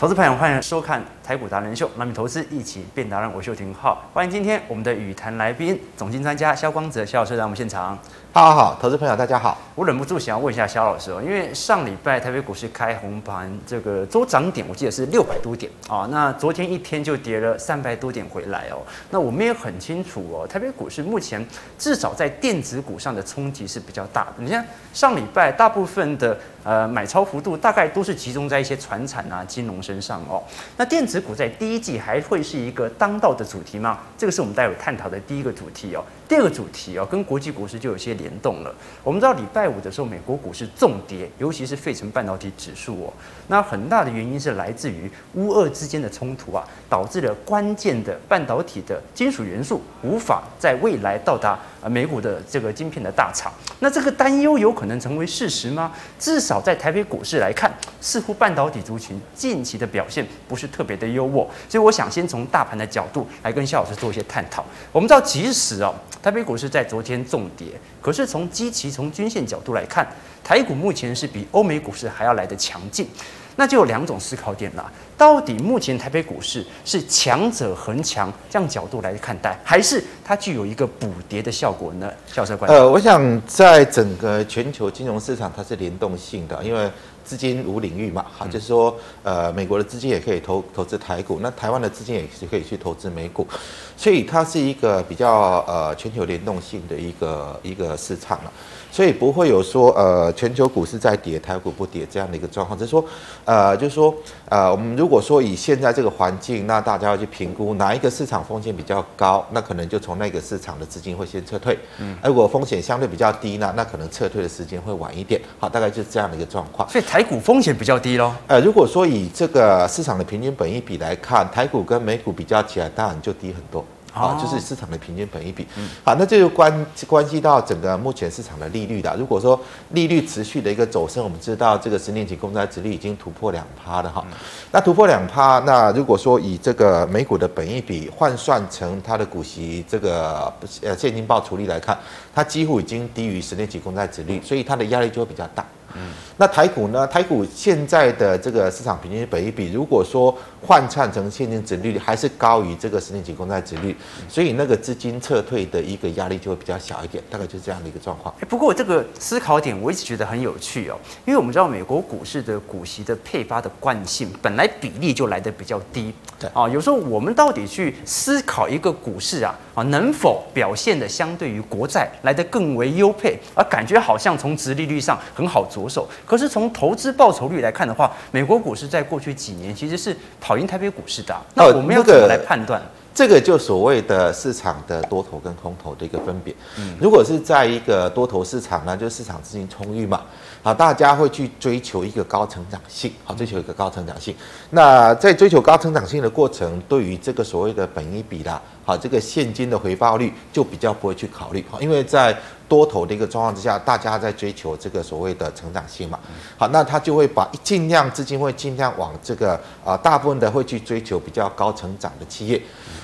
投资朋友，欢迎收看台股达人秀，那么投资一起变达人，我秀廷浩，欢迎今天我们的语坛来宾，总经专家肖光泽肖老师来我们现场。好好好，投资朋友大家好，我忍不住想要问一下肖老师哦，因为上礼拜台北股市开红盘，这个周涨点我记得是六百多点啊，那昨天一天就跌了三百多点回来哦，那我们也很清楚哦，台北股市目前至少在电子股上的冲击是比较大的，你像上礼拜大部分的。呃，买超幅度大概都是集中在一些船产啊、金融身上哦。那电子股在第一季还会是一个当道的主题吗？这个是我们待会探讨的第一个主题哦。第二个主题哦，跟国际股市就有些联动了。我们知道礼拜五的时候，美国股市重跌，尤其是费城半导体指数哦。那很大的原因是来自于乌俄之间的冲突啊，导致了关键的半导体的金属元素无法在未来到达呃美股的这个晶片的大厂。那这个担忧有可能成为事实吗？至少在台北股市来看，似乎半导体族群近期的表现不是特别的优渥。所以我想先从大盘的角度来跟肖老师做一些探讨。我们知道，即使哦。台北股市在昨天重跌，可是从基期、从均线角度来看，台股目前是比欧美股市还要来得强劲。那就有两种思考点啦：到底目前台北股市是强者恒强这样角度来看待，还是它具有一个补跌的效果呢？校车官呃，我想在整个全球金融市场，它是联动性的，因为。资金无领域嘛，哈，就是说，呃，美国的资金也可以投投资台股，那台湾的资金也是可以去投资美股，所以它是一个比较呃全球联动性的一个一个市场了。所以不会有说，呃，全球股市在跌，台股不跌这样的一个状况。就是说，呃，就是说，呃，我们如果说以现在这个环境，那大家要去评估哪一个市场风险比较高，那可能就从那个市场的资金会先撤退。嗯。如果风险相对比较低呢，那可能撤退的时间会晚一点。好，大概就是这样的一个状况。所以台股风险比较低喽。呃，如果说以这个市场的平均本益比来看，台股跟美股比较起来，当然就低很多。啊，就是市场的平均本益比。好，那这就关关系到整个目前市场的利率的。如果说利率持续的一个走升，我们知道这个十年期公债殖率已经突破两趴了哈。那突破两趴，那如果说以这个美股的本益比换算成它的股息这个呃现金报酬率来看，它几乎已经低于十年期公债殖率，所以它的压力就会比较大。嗯，那台股呢？台股现在的这个市场平均本益比，如果说换算成现金值利率，还是高于这个十年期公债值率，所以那个资金撤退的一个压力就会比较小一点，大概就是这样的一个状况。不过这个思考点我一直觉得很有趣哦，因为我们知道美国股市的股息的配发的惯性，本来比例就来的比较低。对啊，有时候我们到底去思考一个股市啊啊能否表现的相对于国债来的更为优配，而感觉好像从值利率上很好着手。可是从投资报酬率来看的话，美国股市在过去几年其实是跑赢台北股市的。那我们要怎么来判断？这个就所谓的市场的多头跟空头的一个分别。嗯，如果是在一个多头市场呢，就市场资金充裕嘛。啊，大家会去追求一个高成长性，好，追求一个高成长性。那在追求高成长性的过程，对于这个所谓的本益比啦，好，这个现金的回报率就比较不会去考虑，好，因为在多头的一个状况之下，大家在追求这个所谓的成长性嘛，好，那他就会把尽量资金会尽量往这个啊，大部分的会去追求比较高成长的企业。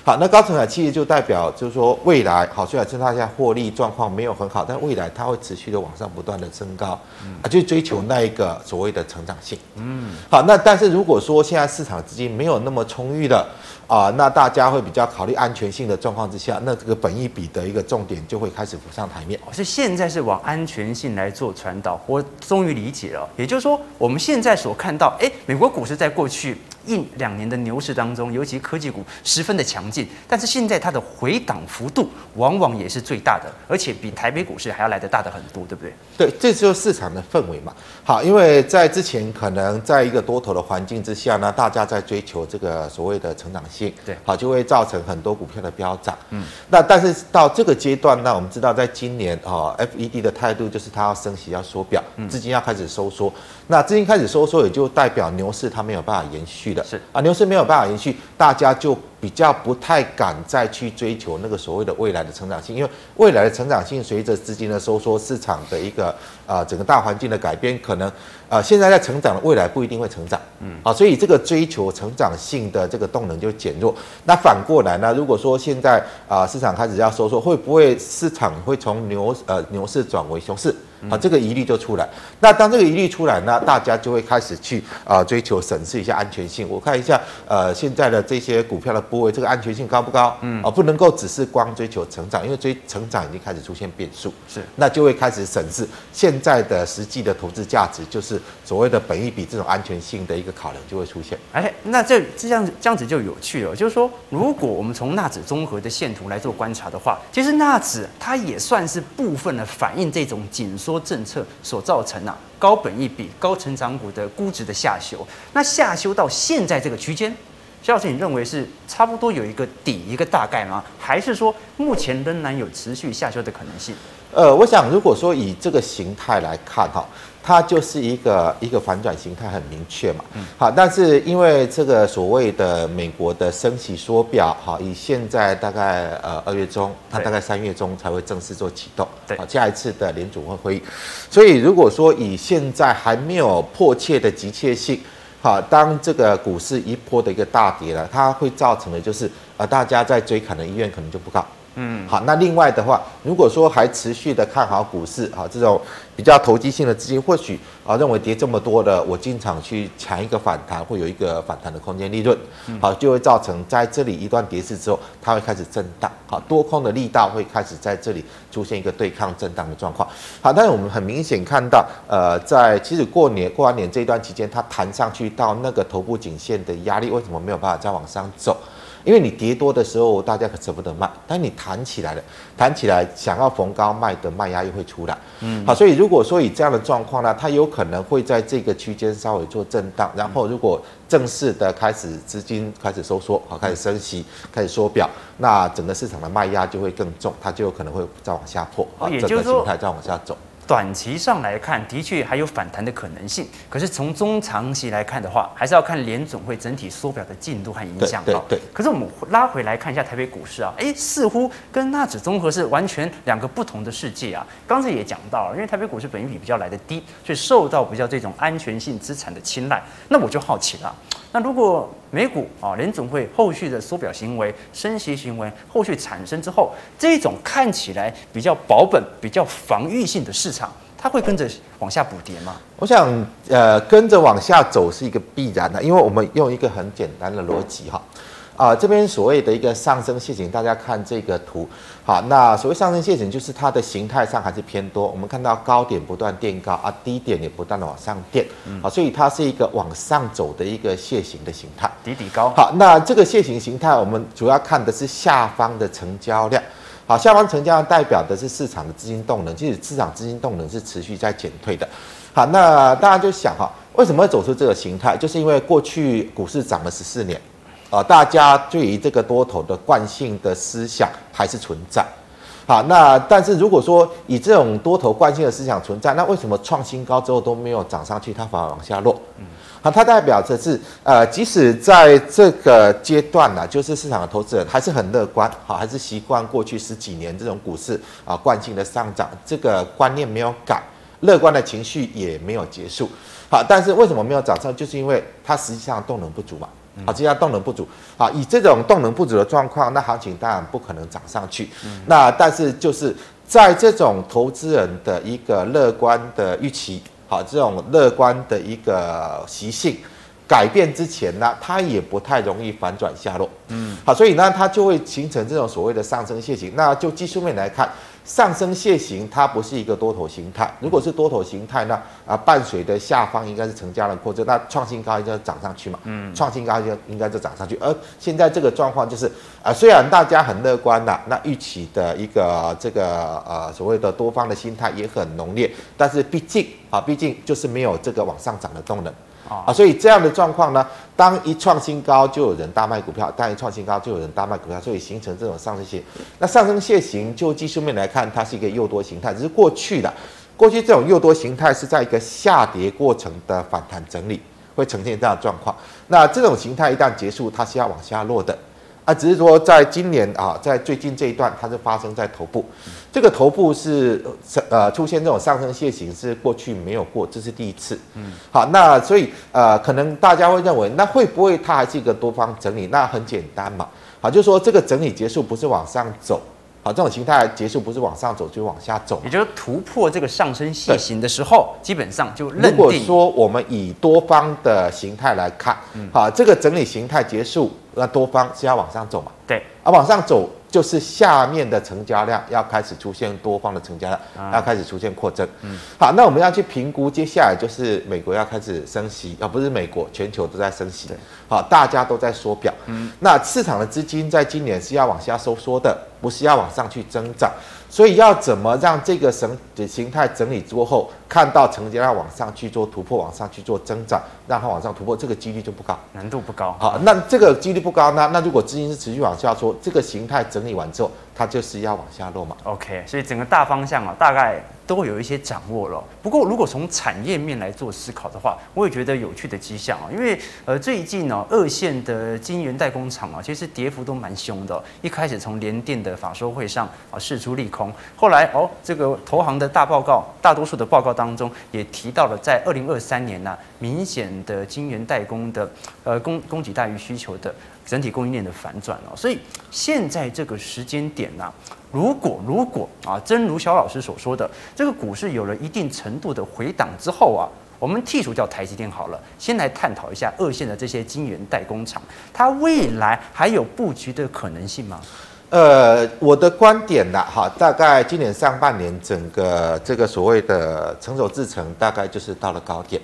好，那高成长企业就代表就是说未来好，虽然现在获利状况没有很好，但未来它会持续的往上不断的升高，啊，就追求那一个所谓的成长性。嗯，好，那但是如果说现在市场资金没有那么充裕的。啊，那大家会比较考虑安全性的状况之下，那这个本益比的一个重点就会开始浮上台面。是现在是往安全性来做传导，我终于理解了。也就是说，我们现在所看到，哎，美国股市在过去一两年的牛市当中，尤其科技股十分的强劲，但是现在它的回档幅度往往也是最大的，而且比台北股市还要来得大的很多，对不对？对，这就是市场的氛围嘛。好，因为在之前可能在一个多头的环境之下呢，大家在追求这个所谓的成长。性对，好就会造成很多股票的飙涨。嗯，那但是到这个阶段，呢我们知道，在今年啊，FED 的态度就是它要升息，要缩表，资金要开始收缩。那资金开始收缩，也就代表牛市它没有办法延续的。是啊，牛市没有办法延续，大家就比较不太敢再去追求那个所谓的未来的成长性，因为未来的成长性随着资金的收缩，市场的一个啊整个大环境的改变，可能啊现在在成长的未来不一定会成长。嗯，啊，所以这个追求成长性的这个动能就减弱。那反过来呢？如果说现在啊市场开始要收缩，会不会市场会从牛呃牛市转为熊市？好，这个疑虑就出来。那当这个疑虑出来呢，大家就会开始去啊追求审视一下安全性。我看一下，呃，现在的这些股票的部位，这个安全性高不高？嗯，啊，不能够只是光追求成长，因为追成长已经开始出现变数。是，那就会开始审视现在的实际的投资价值，就是所谓的本益比这种安全性的一个考量就会出现。哎，那这这样子这样子就有趣了，就是说，如果我们从纳指综合的线图来做观察的话，其实纳指它也算是部分的反映这种紧缩政策所造成啊高本益比、高成长股的估值的下修。那下修到现在这个区间，肖老师，你认为是差不多有一个底、一个大概吗？还是说目前仍然有持续下修的可能性？呃，我想如果说以这个形态来看哈，它就是一个一个反转形态很明确嘛。嗯。好，但是因为这个所谓的美国的升息缩表，哈，以现在大概呃二月中，它大概三月中才会正式做启动。对。好，下一次的联储会会议，所以如果说以现在还没有迫切的急切性，好，当这个股市一波的一个大跌了，它会造成的就是呃大家在追砍的意愿可能就不高。嗯，好，那另外的话，如果说还持续的看好股市，啊，这种比较投机性的资金，或许啊认为跌这么多的，我进场去抢一个反弹，会有一个反弹的空间利润，好，就会造成在这里一段跌势之后，它会开始震荡，好，多空的力道会开始在这里出现一个对抗震荡的状况，好，但是我们很明显看到，呃，在其实过年过完年这一段期间，它弹上去到那个头部颈线的压力，为什么没有办法再往上走？因为你跌多的时候，大家可舍不得卖，但你弹起来了，弹起来想要逢高卖的卖压又会出来，嗯，好，所以如果说以这样的状况呢，它有可能会在这个区间稍微做震荡，然后如果正式的开始资金开始收缩，好，开始升息，开始缩表，那整个市场的卖压就会更重，它就有可能会再往下破，啊，整个形态再往下走。短期上来看，的确还有反弹的可能性。可是从中长期来看的话，还是要看联总会整体缩表的进度和影响。对对。可是我们拉回来看一下台北股市啊，哎，似乎跟纳指综合是完全两个不同的世界啊。刚才也讲到了，因为台北股市本益比比较来的低，所以受到比较这种安全性资产的青睐。那我就好奇了。那如果美股啊联总会后续的缩表行为、升息行为后续产生之后，这种看起来比较保本、比较防御性的市场，它会跟着往下补跌吗？我想，呃，跟着往下走是一个必然的，因为我们用一个很简单的逻辑哈。啊，这边所谓的一个上升楔形，大家看这个图，好，那所谓上升楔形就是它的形态上还是偏多。我们看到高点不断垫高，啊，低点也不断的往上垫，好，所以它是一个往上走的一个楔形的形态，底底高。好，那这个楔形形态，我们主要看的是下方的成交量，好，下方成交量代表的是市场的资金动能，其实市场资金动能是持续在减退的。好，那大家就想哈，为什么会走出这个形态？就是因为过去股市涨了十四年。啊，大家对于这个多头的惯性的思想还是存在。好，那但是如果说以这种多头惯性的思想存在，那为什么创新高之后都没有涨上去，它反而往下落？嗯，好，它代表着是呃，即使在这个阶段呢，就是市场的投资人还是很乐观，好，还是习惯过去十几年这种股市啊惯性的上涨，这个观念没有改，乐观的情绪也没有结束。好，但是为什么没有涨上？就是因为它实际上动能不足嘛。好，这样动能不足，好，以这种动能不足的状况，那行情当然不可能涨上去。那但是就是在这种投资人的一个乐观的预期，好，这种乐观的一个习性改变之前呢，它也不太容易反转下落。嗯，好，所以呢，它就会形成这种所谓的上升楔形。那就技术面来看。上升楔形，它不是一个多头形态。如果是多头形态呢？啊，伴随的下方应该是成交量扩增，那创新高应该涨上去嘛？嗯，创新高就应该就涨上去。而现在这个状况就是，啊，虽然大家很乐观的，那预期的一个这个呃所谓的多方的心态也很浓烈，但是毕竟啊，毕竟就是没有这个往上涨的动能。啊，所以这样的状况呢，当一创新高就有人大卖股票，当一创新高就有人大卖股票，所以形成这种上升线。那上升线形就技术面来看，它是一个诱多形态，只是过去的，过去这种诱多形态是在一个下跌过程的反弹整理，会呈现这样的状况。那这种形态一旦结束，它是要往下落的。啊，只是说在今年啊，在最近这一段，它是发生在头部，这个头部是呃出现这种上升楔形，是过去没有过，这是第一次。嗯，好，那所以呃，可能大家会认为，那会不会它还是一个多方整理？那很简单嘛，好，就是说这个整理结束不是往上走，好，这种形态结束不是往上走就往下走也。就是突破这个上升楔形的时候，基本上就如果认定说我们以多方的形态来看，好，这个整理形态结束，那多方是要往上走嘛？对啊，往上走就是下面的成交量要开始出现多方的成交量，要开始出现扩增。嗯好，那我们要去评估，接下来就是美国要开始升息，啊，不是美国，全球都在升息对。好，大家都在缩表。嗯那市场的资金在今年是要往下收缩的，不是要往上去增长。所以要怎么让这个形形态整理之后，看到成交量往上去做突破，往上去做增长，让它往上突破，这个几率就不高。难度不高。好，那这个几率不高那？那如果资金是持续往下说，这个形态整理完之后，它就是要往下落嘛。OK，所以整个大方向啊，大概都有一些掌握了。不过，如果从产业面来做思考的话，我也觉得有趣的迹象啊，因为呃最近呢、二线的晶圆代工厂啊，其实跌幅都蛮凶的哦、一开始从联电的法说会上啊释出利空，后来哦这个投行的大报告，大多数的报告当中也提到了，在二零二三年呢、明显的晶圆代工的呃供供给大于需求的整体供应链的反转哦，所以现在这个时间点呢、如果如果啊，真如肖老师所说的，这个股市有了一定程度的回档之后啊，我们剔除掉台积电好了，先来探讨一下二线的这些晶圆代工厂，它未来还有布局的可能性吗？呃，我的观点呢，哈，大概今年上半年整个这个所谓的成熟制程，大概就是到了高点。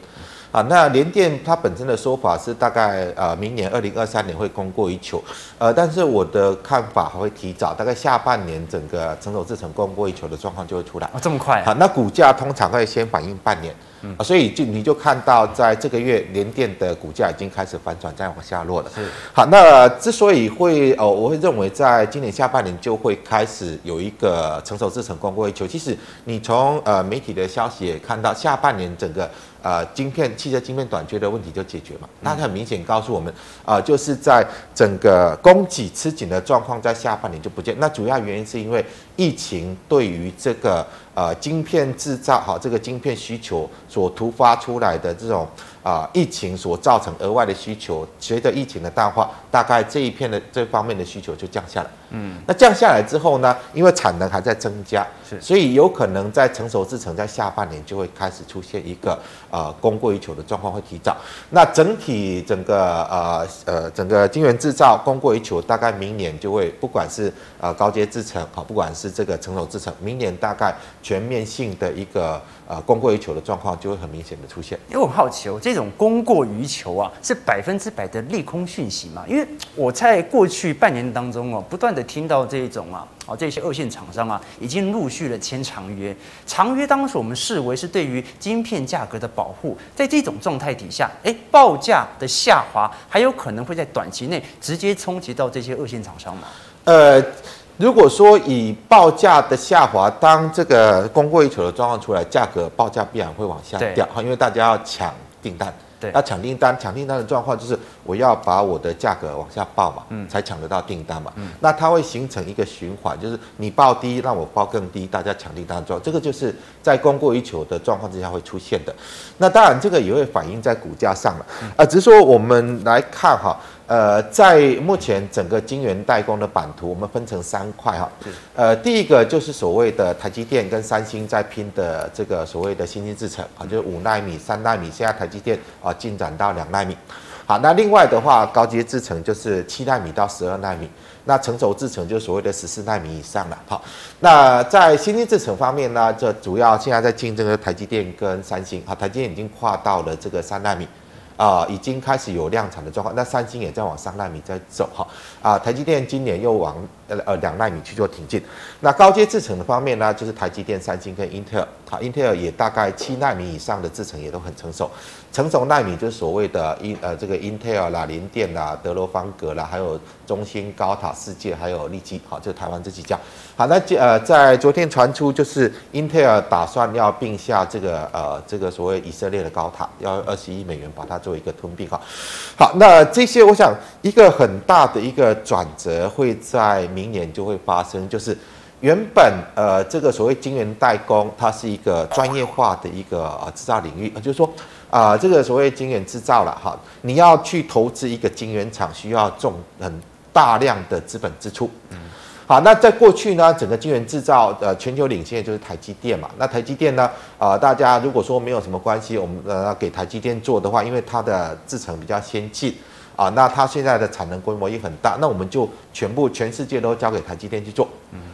啊，那联电它本身的说法是大概呃明年二零二三年会供过于求，呃，但是我的看法还会提早，大概下半年整个成熟制程供过于求的状况就会出来。啊，这么快、好，那股价通常会先反应半年，啊，所以就你就看到在这个月联电的股价已经开始反转，再往下落了。是好，那之所以会哦，我会认为在今年下半年就会开始有一个成熟制成供过于求。其实你从呃媒体的消息也看到，下半年整个呃晶片汽车晶片短缺的问题就解决嘛。那很明显告诉我们，呃、就是在整个供给吃紧的状况在下半年就不见。那主要原因是因为疫情对于这个呃晶片制造哈这个晶片需求所突发出来的这种啊、疫情所造成额外的需求，随着疫情的淡化，大概这一片的这方面的需求就降下来。嗯，那降下来之后呢，因为产能还在增加，是所以有可能在成熟制程在下半年就会开始出现一个呃供过于求的状况会提早。那整体整个呃呃整个晶圆制造供过于求，大概明年就会不管是呃高阶制程好，不管是这个成熟制程，明年大概全面性的一个呃供过于求的状况就会很明显的出现。因为我很好奇哦，这种供过于求啊，是百分之百的利空讯息嘛？因为我在过去半年当中哦，不断的听到这种啊，哦这些二线厂商啊，已经陆续的签长约。长约当时我们视为是对于晶片价格的保护，在这种状态底下，哎，报价的下滑还有可能会在短期内直接冲击到这些二线厂商嘛？呃，如果说以报价的下滑，当这个供过于求的状况出来，价格报价必然会往下掉哈，因为大家要抢订单。对要抢订单，抢订单的状况就是我要把我的价格往下报嘛，嗯，才抢得到订单嘛。嗯，那它会形成一个循环，就是你报低，让我报更低，大家抢订单的状，这个就是在供过于求的状况之下会出现的。那当然，这个也会反映在股价上了。啊，只是说我们来看哈，呃，在目前整个晶圆代工的版图，我们分成三块哈。呃，第一个就是所谓的台积电跟三星在拼的这个所谓的新兴制程啊，就是五纳米、三纳米，现在台积电啊进展到两纳米。好，那另外的话，高阶制程就是七纳米到十二纳米，那成熟制程就所谓的十四纳米以上了。好，那在先进制程方面呢，这主要现在在竞争的台积电跟三星。好，台积电已经跨到了这个三纳米。啊、已经开始有量产的状况，那三星也在往三纳米在走哈，啊，台积电今年又往呃呃两纳米去做挺进，那高阶制程的方面呢，就是台积电、三星跟英特尔，好，英特尔也大概七纳米以上的制程也都很成熟，成熟纳米就是所谓的英呃这个英特尔啦、联电啦、德罗方格啦，还有中芯、高塔、世界还有利基，好，就台湾这几家。好，那呃在昨天传出就是英特尔打算要并下这个呃这个所谓以色列的高塔，要二十亿美元把它做一个吞并哈。好，那这些我想一个很大的一个转折会在明年就会发生，就是原本呃这个所谓晶圆代工，它是一个专业化的一个呃制造领域，呃就是说啊、这个所谓晶圆制造了哈，你要去投资一个晶圆厂，需要重很大量的资本支出。好，那在过去呢，整个晶圆制造呃全球领先就是台积电嘛。那台积电呢，啊、大家如果说没有什么关系，我们呃给台积电做的话，因为它的制程比较先进。啊，那它现在的产能规模也很大，那我们就全部全世界都交给台积电去做，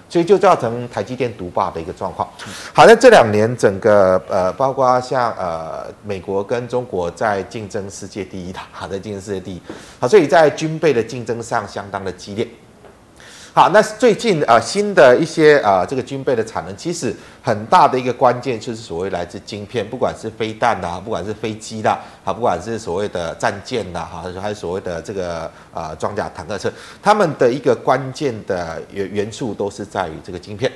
所以就造成台积电独霸的一个状况。好在这两年整个呃，包括像呃美国跟中国在竞争世界第一的，好在竞争世界第一，好，所以在军备的竞争上相当的激烈。好，那最近呃新的一些呃这个军备的产能，其实很大的一个关键就是所谓来自晶片，不管是飞弹啦，不管是飞机啦，啊，不管是所谓的战舰啦，哈，还是所谓的这个呃装甲坦克车，他们的一个关键的元元素都是在于这个晶片。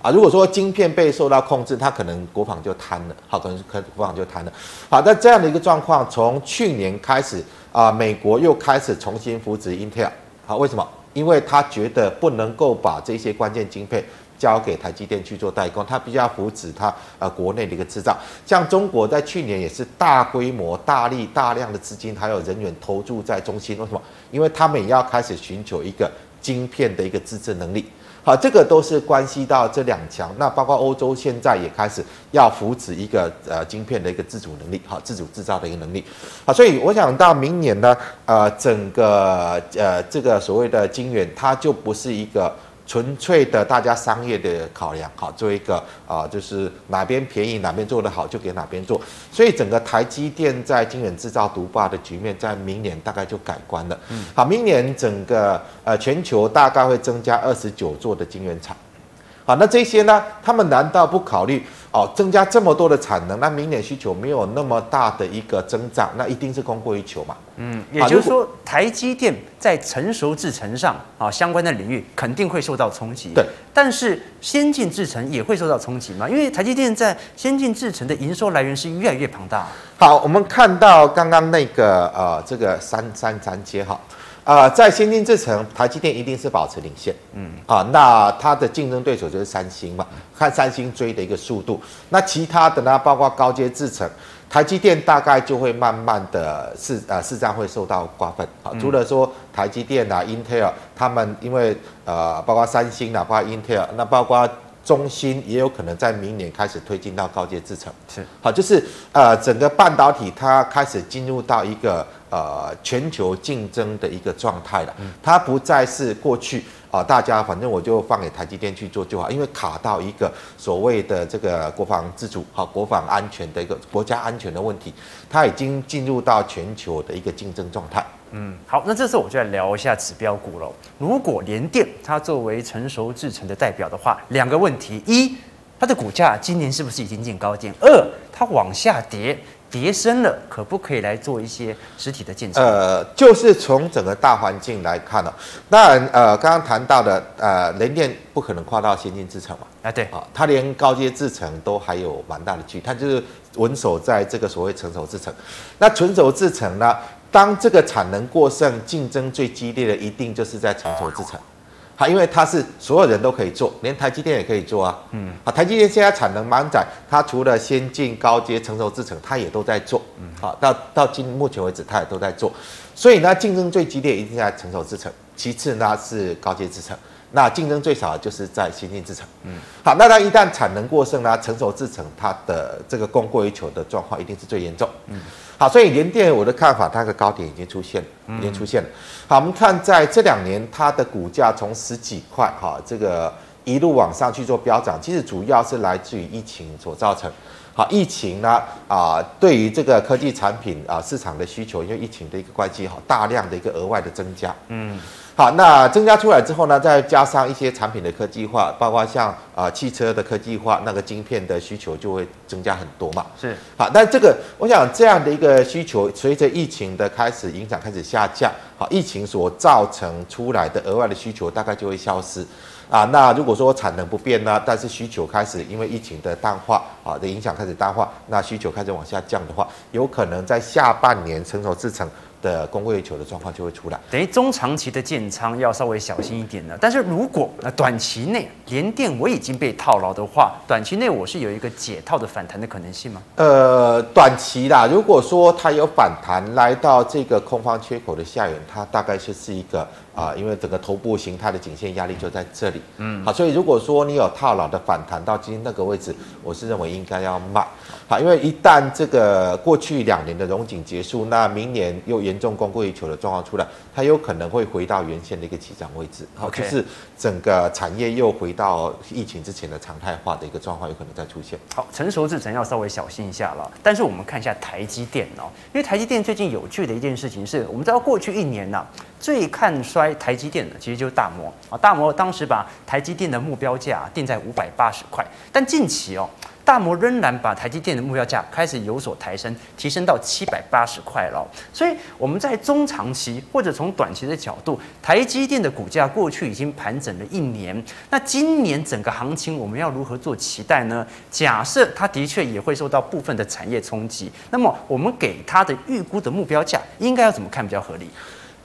啊，如果说晶片被受到控制，它可能国防就瘫了，好，可能可国防就瘫了。好，那这样的一个状况，从去年开始啊，美国又开始重新扶植 Intel，好，为什么？因为他觉得不能够把这些关键晶片交给台积电去做代工，他必须要扶持他呃国内的一个制造。像中国在去年也是大规模、大力、大量的资金还有人员投注在中心，为什么？因为他们也要开始寻求一个晶片的一个自制能力。好，这个都是关系到这两强。那包括欧洲现在也开始要扶持一个呃晶片的一个自主能力，好，自主制造的一个能力。好，所以我想到明年呢，呃，整个呃这个所谓的晶圆，它就不是一个。纯粹的大家商业的考量，好做一个啊、就是哪边便宜哪边做得好就给哪边做，所以整个台积电在晶圆制造独霸的局面，在明年大概就改观了。嗯，好，明年整个呃全球大概会增加二十九座的晶圆厂。好，那这些呢？他们难道不考虑哦？增加这么多的产能，那明年需求没有那么大的一个增长，那一定是供过于求嘛？嗯，也就是说，台积电在成熟制程上啊相关的领域肯定会受到冲击。对，但是先进制程也会受到冲击嘛？因为台积电在先进制程的营收来源是越来越庞大。好，我们看到刚刚那个呃，这个三三三阶哈，啊、在先进制程，台积电一定是保持领先，嗯，啊，那它的竞争对手就是三星嘛，看三星追的一个速度，那其他的呢，包括高阶制程，台积电大概就会慢慢的市呃市占会受到瓜分。啊，除了说台积电啊、Intel 他们因为呃包括三星啊、包括 Intel，那包括中芯也有可能在明年开始推进到高阶制程。是，好，就是呃，整个半导体它开始进入到一个呃全球竞争的一个状态了，它不再是过去啊、大家反正我就放给台积电去做就好，因为卡到一个所谓的这个国防自主、好国防安全的一个国家安全的问题，它已经进入到全球的一个竞争状态。嗯，好，那这次我就来聊一下指标股喽。如果联电它作为成熟制程的代表的话，两个问题：一，它的股价今年是不是已经见高点？二，它往下跌，跌升了，可不可以来做一些实体的建测？呃，就是从整个大环境来看呢、当然呃，刚刚谈到的呃，联电不可能跨到先进制程嘛。啊，对，啊，它连高阶制程都还有蛮大的距离，它就是稳守在这个所谓成熟制程。那成熟制程呢，当这个产能过剩、竞争最激烈的，一定就是在成熟制程。好，因为它是所有人都可以做，连台积电也可以做啊。嗯，啊，台积电现在产能满载，它除了先进、高阶、成熟制程，它也都在做。嗯，好，到到今目前为止，它也都在做。所以呢，竞争最激烈一定在成熟制程，其次呢是高阶制程。那竞争最少的就是在先进制程。嗯，好，那它一旦产能过剩呢，成熟制程它的这个供过于求的状况一定是最严重。嗯，好，所以联电我的看法，它的高点已经出现了，已经出现了。好，我们看在这两年它的股价从十几块哈，这个一路往上去做飙涨，其实主要是来自于疫情所造成。好，疫情呢啊、对于这个科技产品啊、市场的需求，因为疫情的一个关系，哈，大量的一个额外的增加。嗯，好，那增加出来之后呢，再加上一些产品的科技化，包括像啊、汽车的科技化，那个晶片的需求就会增加很多嘛。是，好，但这个我想这样的一个需求，随着疫情的开始影响开始下降，好，疫情所造成出来的额外的需求大概就会消失。啊，那如果说产能不变呢，但是需求开始因为疫情的淡化啊的影响开始淡化，那需求开始往下降的话，有可能在下半年成熟制程的供过于求的状况就会出来。等于中长期的建仓要稍微小心一点了。但是如果那短期内连电我已经被套牢的话，短期内我是有一个解套的反弹的可能性吗？呃，短期啦，如果说它有反弹来到这个空方缺口的下缘，它大概就是一个啊、因为整个头部形态的颈线压力就在这里，嗯，好，所以如果说你有套牢的反弹到今天那个位置，我是认为应该要卖，好，因为一旦这个过去两年的融景结束，那明年又严重供过于求的状况出来，它有可能会回到原先的一个起涨位置，好，就是整个产业又回到疫情之前的常态化的一个状况，有可能再出现。好，成熟制程要稍微小心一下了。但是我们看一下台积电哦，因为台积电最近有趣的一件事情是，我们知道过去一年呐、最看衰台积电的其实就是大摩啊，大摩当时把台积电的目标价定在五百八十块，但近期哦。大摩仍然把台积电的目标价开始有所抬升，提升到七百八十块了。所以我们在中长期或者从短期的角度，台积电的股价过去已经盘整了一年，那今年整个行情我们要如何做期待呢？假设它的确也会受到部分的产业冲击，那么我们给它的预估的目标价应该要怎么看比较合理？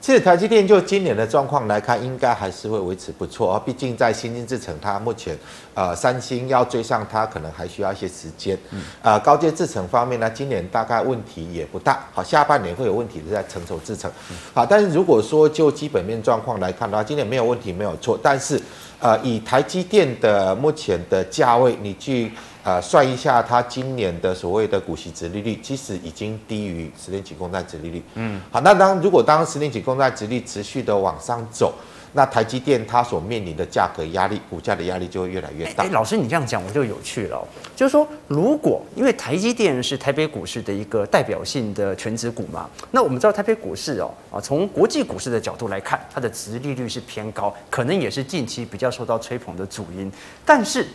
其实台积电就今年的状况来看，应该还是会维持不错啊。毕竟在先进制程，它目前呃三星要追上它，可能还需要一些时间。嗯呃，高阶制程方面呢，今年大概问题也不大。好，下半年会有问题是在成熟制程。好，但是如果说就基本面状况来看的话，今年没有问题没有错。但是呃，以台积电的目前的价位，你去呃算一下它今年的所谓的股息值利率，其实已经低于十年期公债值利率。嗯，好，那当如果当十年期公债值利率持续的往上走，那台积电它所面临的价格压力、股价的压力就会越来越大，。老师，你这样讲我就有趣了、就是说，如果因为台积电是台北股市的一个代表性的全职股嘛，那我们知道台北股市哦，啊，从国际股市的角度来看，它的值利率是偏高，可能也是近期比较受到吹捧的主因。但是，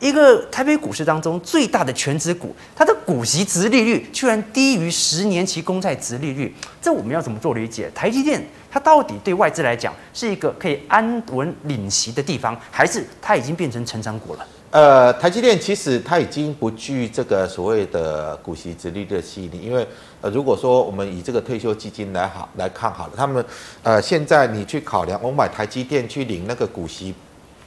一个台北股市当中最大的全职股，它的股息值利率居然低于十年期公债值利率，这我们要怎么做理解？台积电它到底对外资来讲是一个可以安稳领息的地方，还是它已经变成成长股了？呃，台积电其实它已经不具这个所谓的股息直利率的吸引力，因为呃，如果说我们以这个退休基金来好来看好了，他们呃现在你去考量，我买台积电去领那个股息。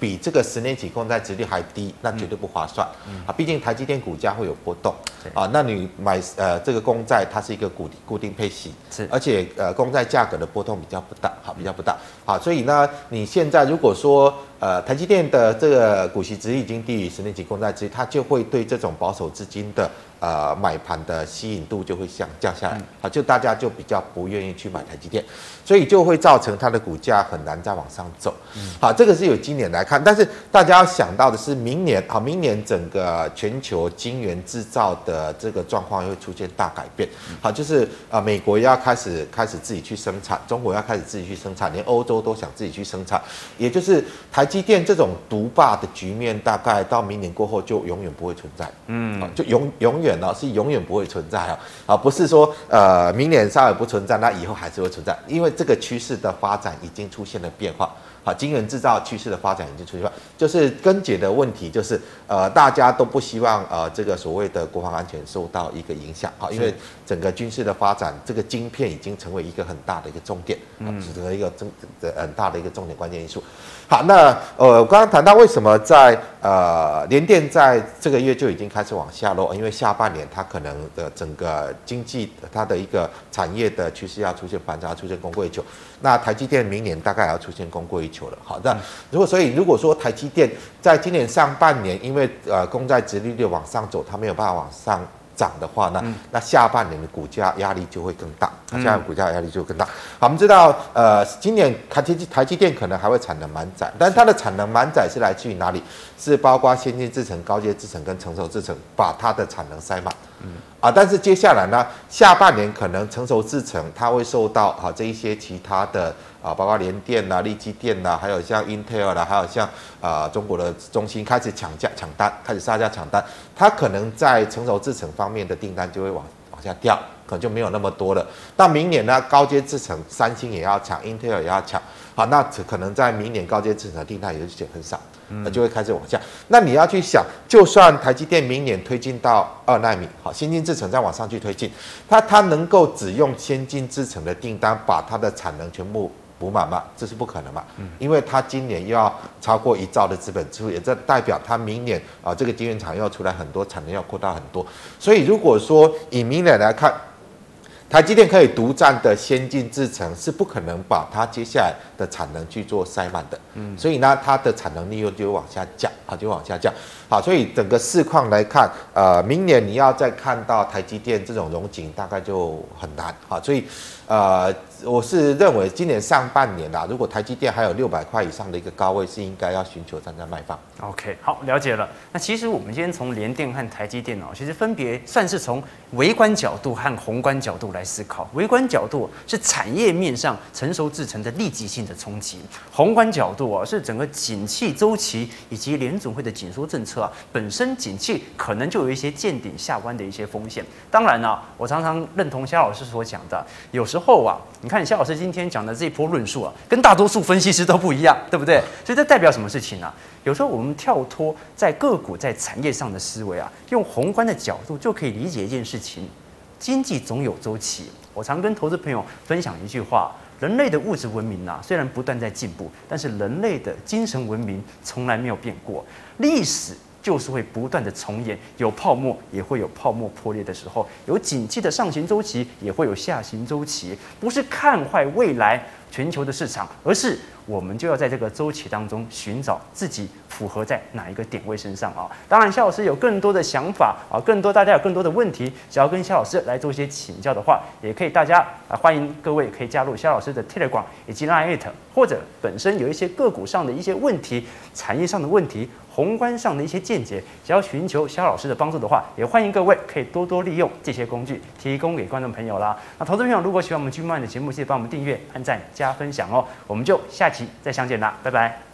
比这个十年期公债值率还低，那绝对不划算、啊！毕竟台积电股价会有波动。对。啊。那你买呃这个公债，它是一个固定固定配息，是。而且呃公债价格的波动比较不大，好比较不大，好，所以呢，你现在如果说呃台积电的这个股息值已经低于十年期公债值，它就会对这种保守资金的呃买盘的吸引度就会降降下来，好，就大家就比较不愿意去买台积电，所以就会造成它的股价很难再往上走。好，这个是有今年来看，但是大家要想到的是，明年好，明年整个全球晶圆制造的这个状况会出现大改变。好，就是啊、呃美国要开始开始自己去生产，中国要开始自己去生产，连欧洲都想自己去生产，也就是台积电这种独霸的局面，大概到明年过后就永远不会存在。嗯，就永永远呢、是永远不会存在啊，啊，不是说呃明年稍微不存在，那以后还是会存在，因为这个趋势的发展已经出现了变化。好，晶圆制造趋势的发展已经出现了，就是根结的问题，就是呃，大家都不希望呃这个所谓的国防安全受到一个影响，好，因为整个军事的发展，这个晶片已经成为一个很大的一个重点，嗯，是一个重的很大的一个重点关键因素。好，那呃，我刚刚谈到为什么在呃联电在这个月就已经开始往下落，因为下半年它可能的整个经济它的一个产业的趋势要出现反差，出现供过于求。那台积电明年大概要出现供过于求了。好，那如果所以如果说台积电在今年上半年因为呃公债殖利率往上走，它没有办法往上。涨的话呢，那下半年的股价压力就会更大，下半年股价压力就会更大。好，我们知道，呃，今年台积台积电可能还会产能满载，但是它的产能满载是来自于哪里？是包括先进制程、高阶制程跟成熟制程，把它的产能塞满。啊，但是接下来呢，下半年可能成熟制程它会受到啊这一些其他的啊，包括联电呐、力积电呐，还有像 Intel 啦，还有像啊中国的中芯开始抢价抢单，开始杀价抢单，它可能在成熟制程方面的订单就会往往下掉。可能就没有那么多了。那明年呢，高阶制程，三星也要抢，Intel 也要抢，好，那可能在明年高阶制程的订单也就减很少，那就会开始往下。那你要去想，就算台积电明年推进到二纳米，好，先进制程再往上去推进，它它能够只用先进制程的订单把它的产能全部。补满嘛，这是不可能嘛，嗯因为它今年又要超过一兆的资本支出，也这代表它明年啊这个晶圆厂要出来很多，产能要扩大很多。所以如果说以明年来看，台积电可以独占的先进制程是不可能把它接下来的产能去做塞满的，嗯，所以呢它的产能利用就往下降，啊就往下降，好，所以整个市况来看，呃，明年你要再看到台积电这种融景大概就很难，好，所以呃。我是认为今年上半年啊，如果台积电还有六百块以上的一个高位，是应该要寻求站在卖方。OK，好，了解了。那其实我们今天从联电和台积电哦，其实分别算是从微观角度和宏观角度来思考。微观角度是产业面上成熟制成的立即性的冲击，宏观角度啊是整个景气周期以及联总会的紧缩政策啊，本身景气可能就有一些见顶下弯的一些风险。当然呢，我常常认同肖老师所讲的，有时候后啊，你。看肖老师今天讲的这一波论述啊，跟大多数分析师都不一样，对不对？所以这代表什么事情呢？有时候我们跳脱在个股在产业上的思维啊，用宏观的角度就可以理解一件事情：经济总有周期。我常跟投资朋友分享一句话：人类的物质文明啊，虽然不断在进步，但是人类的精神文明从来没有变过。历史。就是会不断的重演，有泡沫也会有泡沫破裂的时候，有景气的上行周期也会有下行周期，不是看坏未来全球的市场，而是。我们就要在这个周期当中寻找自己符合在哪一个点位身上啊！当然，肖老师有更多的想法啊，更多大家有更多的问题，想要跟肖老师来做一些请教的话，也可以大家啊欢迎各位可以加入肖老师的 Telegram 以及 Line，It，或者本身有一些个股上的一些问题、产业上的问题、宏观上的一些见解，想要寻求肖老师的帮助的话，也欢迎各位可以多多利用这些工具提供给观众朋友啦。那投资朋友如果喜欢我们巨曼的节目，记得帮我们订阅、按赞、加分享哦。我们就下期再相见啦，拜拜。